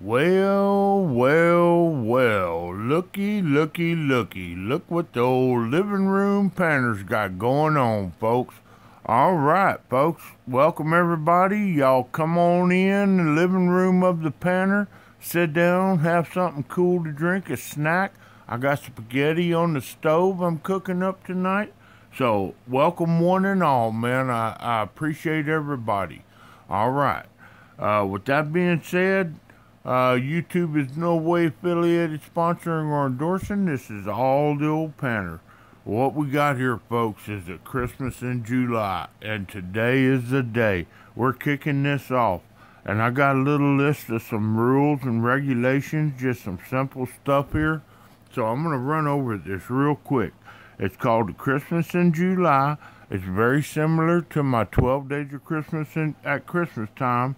Well, well, well, looky, looky, looky. Look what the old living room painters got going on, folks. All right, folks, welcome everybody. Y'all come on in the living room of the Panner. Sit down, have something cool to drink, a snack. I got spaghetti on the stove I'm cooking up tonight. So, welcome one and all, man. I, I appreciate everybody. All right. Uh, with that being said, uh, YouTube is no way affiliated, sponsoring, or endorsing. This is all the old Panner. What we got here, folks, is a Christmas in July, and today is the day. We're kicking this off. And I got a little list of some rules and regulations, just some simple stuff here. So I'm going to run over this real quick. It's called the Christmas in July. It's very similar to my 12 Days of Christmas in, at Christmas time.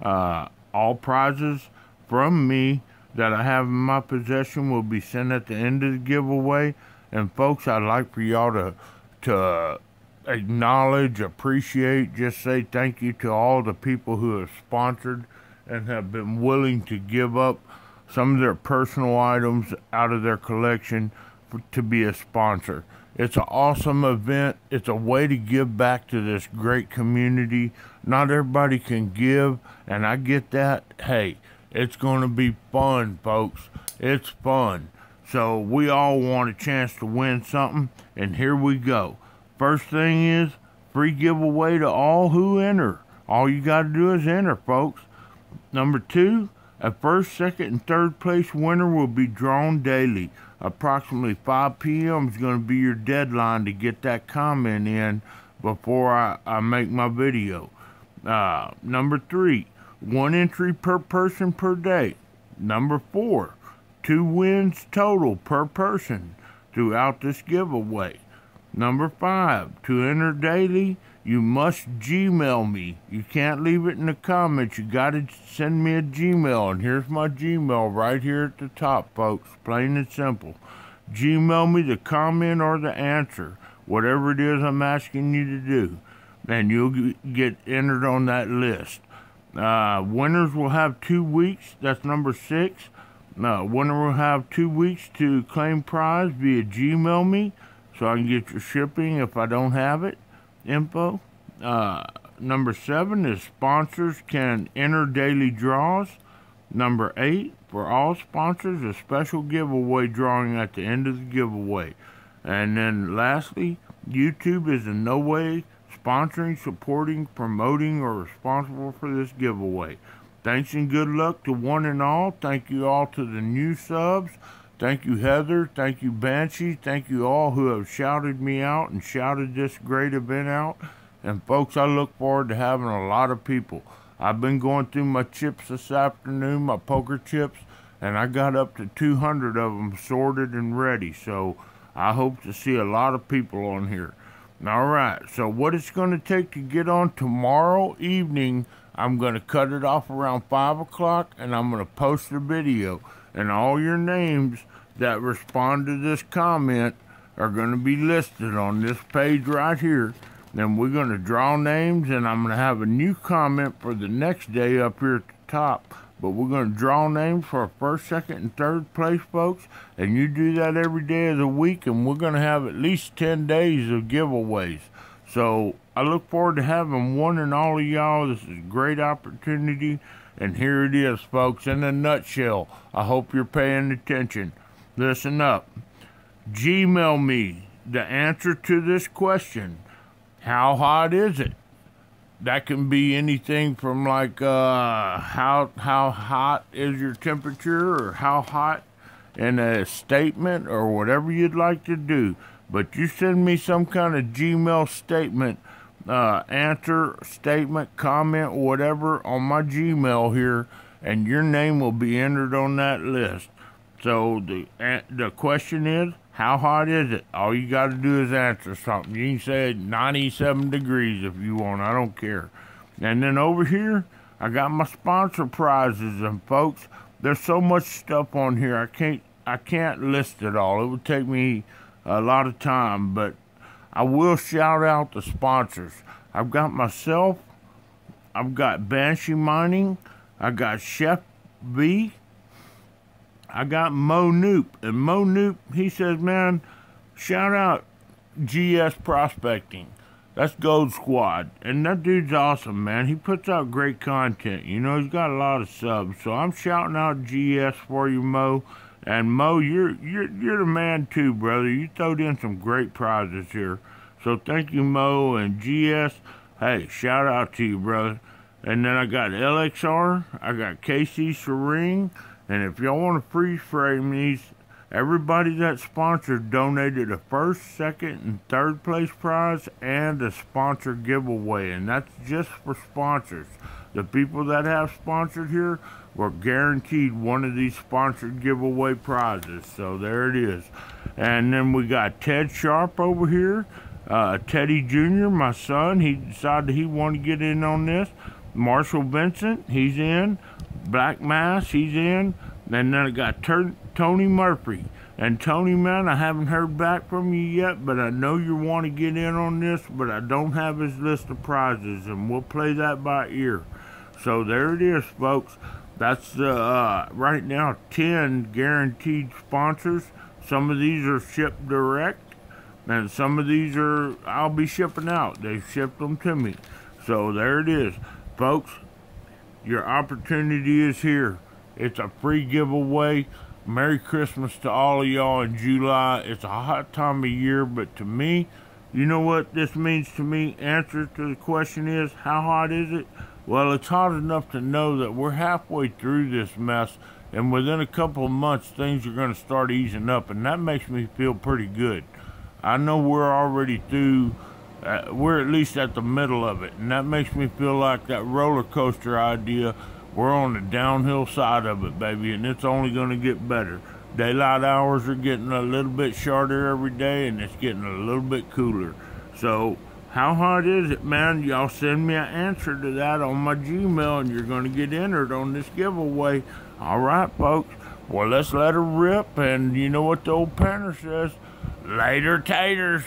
Uh, all prizes from me that I have in my possession will be sent at the end of the giveaway. And folks, I'd like for y'all to to acknowledge, appreciate, just say thank you to all the people who have sponsored and have been willing to give up some of their personal items out of their collection for, to be a sponsor. It's an awesome event. It's a way to give back to this great community. Not everybody can give, and I get that. Hey, it's going to be fun, folks. It's fun. So we all want a chance to win something, and here we go. First thing is free giveaway to all who enter. All you got to do is enter, folks. Number two, a first, second, and third place winner will be drawn daily. Approximately 5 p.m. is going to be your deadline to get that comment in before I, I make my video. Uh, number three, one entry per person per day. Number four, two wins total per person throughout this giveaway. Number five, to enter daily, you must Gmail me. You can't leave it in the comments. You got to send me a Gmail. And here's my Gmail right here at the top, folks. Plain and simple. Gmail me the comment or the answer, whatever it is I'm asking you to do. And you'll get entered on that list. Uh, winners will have two weeks. That's number six. Uh, winner will have two weeks to claim prize via Gmail me so I can get your shipping if I don't have it. Info. Uh, number seven is sponsors can enter daily draws. Number eight, for all sponsors, a special giveaway drawing at the end of the giveaway. And then lastly, YouTube is in no way sponsoring, supporting, promoting, or responsible for this giveaway. Thanks and good luck to one and all. Thank you all to the new subs. Thank you, Heather. Thank you, Banshee. Thank you all who have shouted me out and shouted this great event out. And folks, I look forward to having a lot of people. I've been going through my chips this afternoon, my poker chips, and I got up to 200 of them sorted and ready. So I hope to see a lot of people on here. All right, so what it's going to take to get on tomorrow evening, I'm going to cut it off around 5 o'clock and I'm going to post a video. And all your names that respond to this comment are going to be listed on this page right here. Then we're going to draw names and I'm going to have a new comment for the next day up here at the top but we're going to draw names for first, second, and third place, folks. And you do that every day of the week, and we're going to have at least 10 days of giveaways. So I look forward to having one and all of y'all. This is a great opportunity. And here it is, folks, in a nutshell. I hope you're paying attention. Listen up. Gmail me the answer to this question How hot is it? That can be anything from like uh, how how hot is your temperature or how hot in a statement or whatever you'd like to do. But you send me some kind of Gmail statement, uh, answer, statement, comment, whatever on my Gmail here, and your name will be entered on that list. So the the question is, how hot is it? All you got to do is answer something. You can say 97 degrees if you want. I don't care. And then over here, I got my sponsor prizes. And folks, there's so much stuff on here. I can't I can't list it all. It would take me a lot of time, but I will shout out the sponsors. I've got myself. I've got Banshee Mining. I got Chef B, I got Mo Noop. And Mo Noop, he says, man, shout out GS Prospecting. That's Gold Squad. And that dude's awesome, man. He puts out great content. You know, he's got a lot of subs. So I'm shouting out GS for you, Mo. And Mo, you're you're you're the man too, brother. You throwed in some great prizes here. So thank you, Mo and GS. Hey, shout out to you, brother. And then I got LXR, I got KC Serene, and if y'all want to freeze frame these, everybody that sponsored donated a first, second, and third place prize and a sponsor giveaway, and that's just for sponsors. The people that have sponsored here were guaranteed one of these sponsored giveaway prizes. So there it is. And then we got Ted Sharp over here. Uh, Teddy Jr., my son, he decided he wanted to get in on this. Marshall Vincent, he's in. Black Mass, he's in. And then I got Tur- Tony Murphy. And Tony, man, I haven't heard back from you yet, but I know you want to get in on this, but I don't have his list of prizes, and we'll play that by ear. So there it is, folks. That's uh, right now 10 guaranteed sponsors. Some of these are shipped direct, and some of these are I'll be shipping out. They shipped them to me. So there it is. Folks, your opportunity is here. It's a free giveaway. Merry Christmas to all of y'all in July. It's a hot time of year, but to me, you know what this means to me? Answer to the question is, how hot is it? Well, it's hot enough to know that we're halfway through this mess, and within a couple of months, things are going to start easing up, and that makes me feel pretty good. I know we're already through uh, we're at least at the middle of it, and that makes me feel like that roller coaster idea. We're on the downhill side of it, baby, and it's only going to get better. Daylight hours are getting a little bit shorter every day, and it's getting a little bit cooler. So, how hot is it, man? Y'all send me an answer to that on my Gmail, and you're going to get entered on this giveaway. All right, folks. Well, let's let her rip, and you know what the old Panner says. Later, taters.